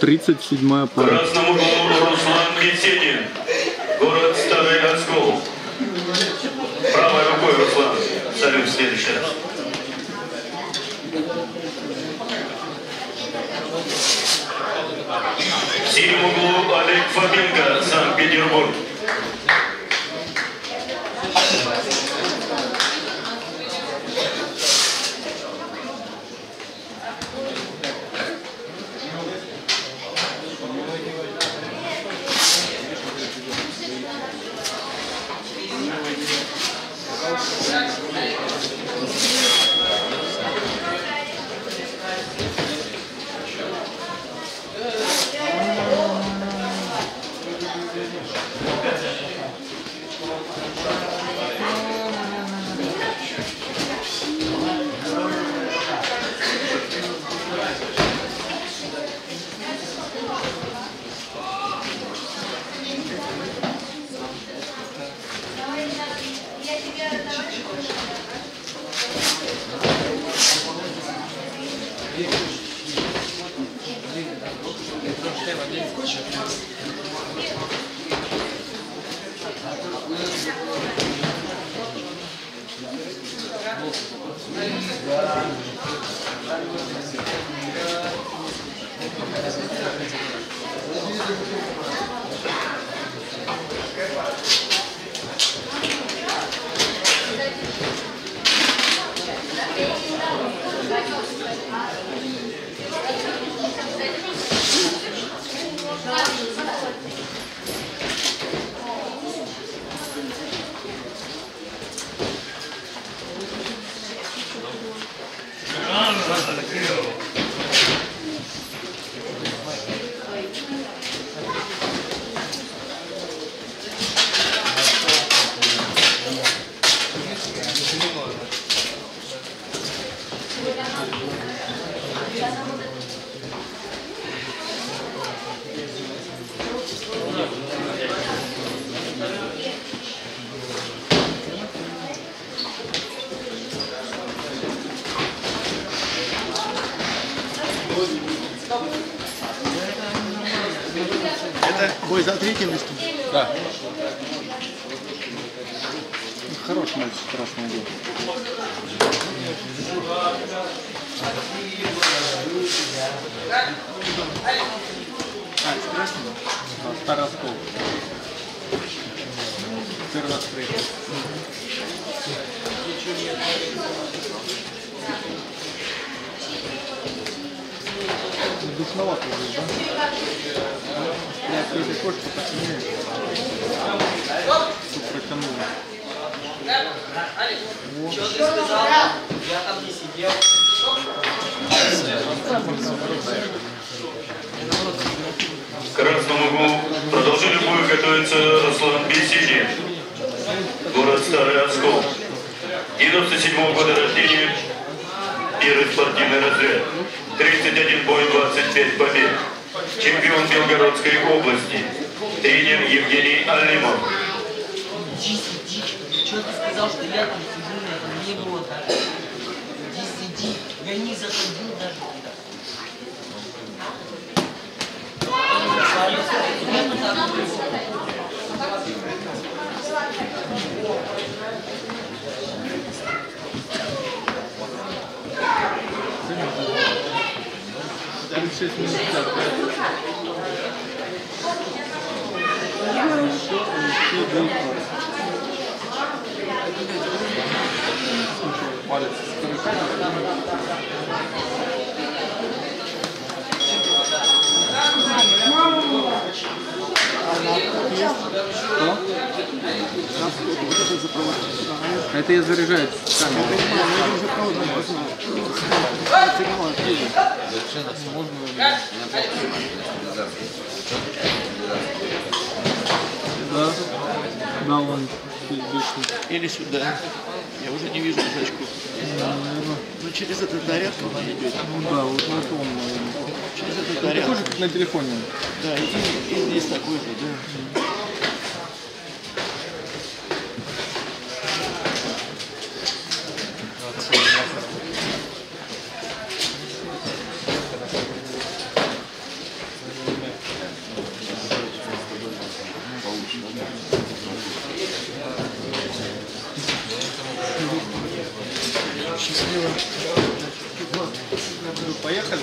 37-я пара. Красному углу Руслан Беседин. Город Старый Оскол. Правой рукой Руслан. Салют в следующий раз. Синем углу Олег Фоменко, Санкт-Петербург. Это бой за третье место. Да. Хороший мальчик, красный был. А, с красным? Да, Старый оскол. Первый раз приехал. Душновато здесь, да? Я открытой кошки умею. Тут протянуло. Что ты сказал? Я там не сидел. Углу продолжили бой готовится Руслан Беседин. Город Старый Оскол. 97 года рождения. Первый спортивный разряд. 31 бой, 25 побед. Чемпион Белгородской области. Тренер Евгений Алимов. Иди, ты сказал, что я там сижу, я там не было даже. Иди, сиди. Я не заходил даже туда. Thank you. 36 минут назад. Палец. Это я заряжаю камеру. Да, да, он. Или сюда. Я уже не вижу значков. Ну, через этот зарядку он идет. Ну да, вот на том, наверное. Через этот Это зарядку. тоже как на телефоне. Да, и, и здесь такой-то, да. Счастливо. Поехали.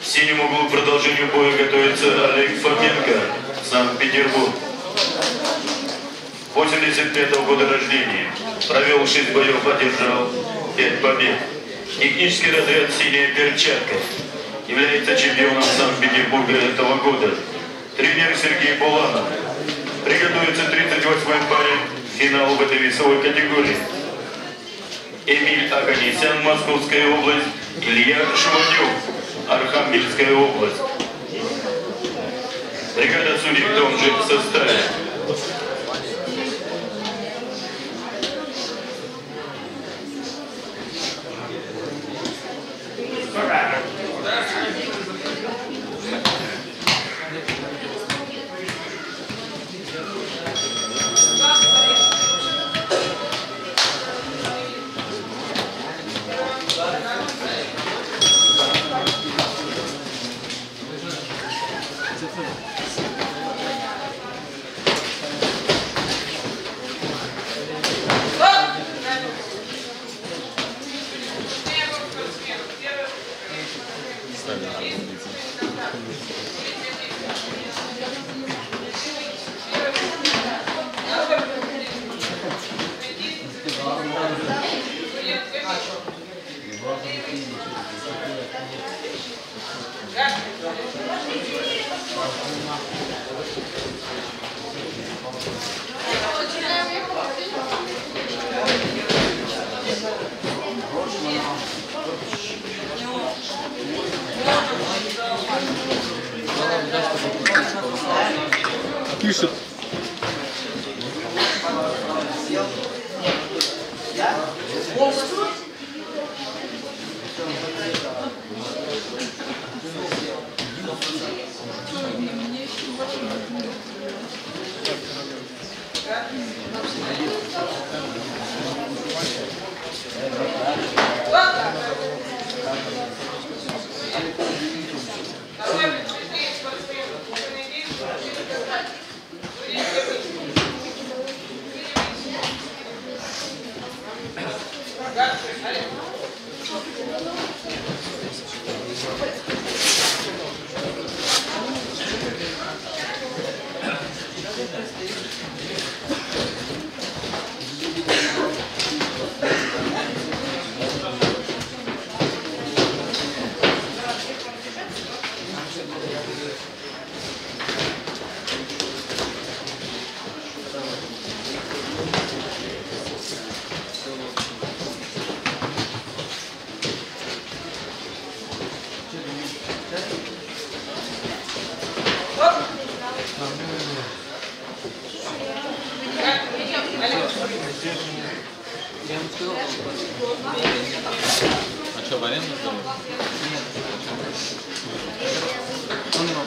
В синем углу к продолжению боя готовится Олег Фоменко, Санкт-Петербург. 85 -го года рождения. Провел 6 боев, одержал 5 побед. Технический разряд «Синяя перчатка». Является чемпионом Санкт-Петербурга этого года. Тренер Сергей Буланов. Приготовится 38-й парень финал в этой весовой категории. Эмиль Аганесян, Московская область, Илья Шеванюк, Архангельская область. 这个处理都我们。You should А что, в аренду сдали? нет. Он его.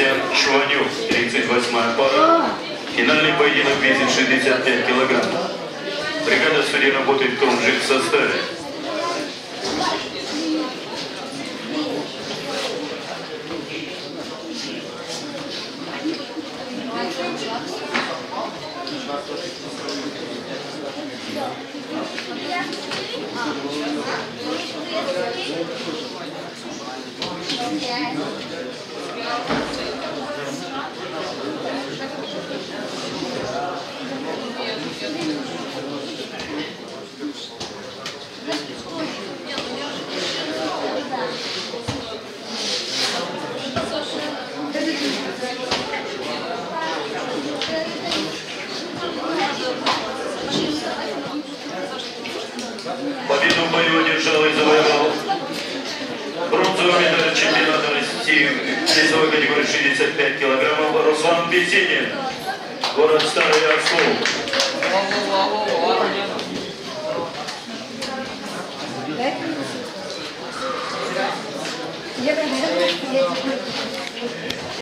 Заганесян Шванюк, 38-я пара. Финальный поединок весит 65 килограммов. Бригада судей работает в том же составе. Победу в бою одержал и завоевал бронзовую медаль чемпионата России в весовой категории 65 килограммов Руслан Бесенин, город Старый. Во-во-во-во-во. Я